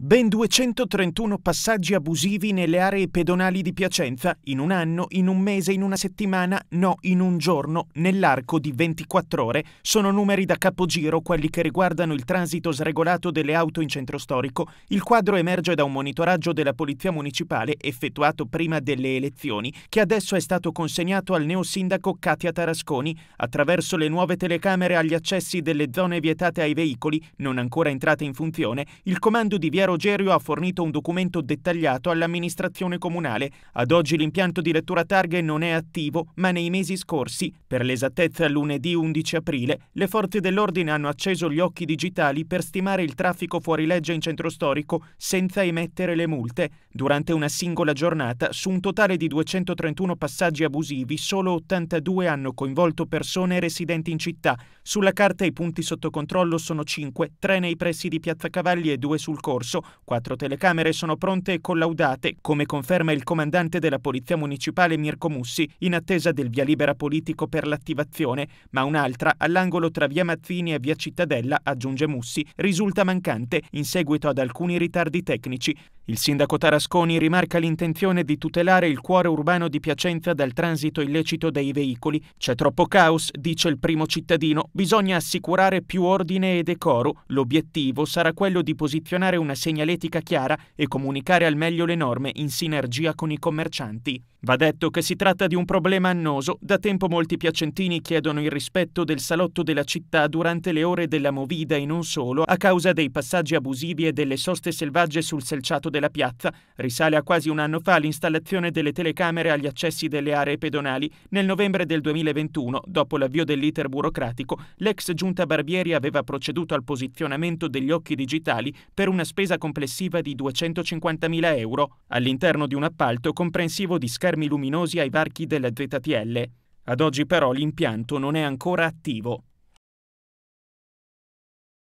Ben 231 passaggi abusivi nelle aree pedonali di Piacenza, in un anno, in un mese, in una settimana, no, in un giorno, nell'arco di 24 ore, sono numeri da capogiro quelli che riguardano il transito sregolato delle auto in centro storico. Il quadro emerge da un monitoraggio della Polizia Municipale effettuato prima delle elezioni, che adesso è stato consegnato al neosindaco Katia Tarasconi attraverso le nuove telecamere agli accessi delle zone vietate ai veicoli, non ancora entrate in funzione, il comando di Via Rogerio ha fornito un documento dettagliato all'amministrazione comunale. Ad oggi l'impianto di lettura targhe non è attivo, ma nei mesi scorsi, per l'esattezza lunedì 11 aprile, le forze dell'ordine hanno acceso gli occhi digitali per stimare il traffico fuori legge in centro storico senza emettere le multe. Durante una singola giornata, su un totale di 231 passaggi abusivi, solo 82 hanno coinvolto persone residenti in città. Sulla carta i punti sotto controllo sono 5, 3 nei pressi di Piazza Cavalli e 2 sul corso corso, quattro telecamere sono pronte e collaudate, come conferma il comandante della Polizia Municipale Mirko Mussi, in attesa del via libera politico per l'attivazione, ma un'altra, all'angolo tra via Mazzini e via Cittadella, aggiunge Mussi, risulta mancante in seguito ad alcuni ritardi tecnici. Il sindaco Tarasconi rimarca l'intenzione di tutelare il cuore urbano di Piacenza dal transito illecito dei veicoli. C'è troppo caos, dice il primo cittadino, bisogna assicurare più ordine e decoro. L'obiettivo sarà quello di posizionare una segnaletica chiara e comunicare al meglio le norme in sinergia con i commercianti. Va detto che si tratta di un problema annoso. Da tempo molti piacentini chiedono il rispetto del salotto della città durante le ore della movida e non solo, a causa dei passaggi abusivi e delle soste selvagge sul selciato della piazza. Risale a quasi un anno fa l'installazione delle telecamere agli accessi delle aree pedonali. Nel novembre del 2021, dopo l'avvio dell'iter burocratico, l'ex giunta Barbieri aveva proceduto al posizionamento degli occhi digitali per una spesa complessiva di 250.000 euro, all'interno di un appalto comprensivo di schermi luminosi ai varchi della ZTL. Ad oggi però l'impianto non è ancora attivo.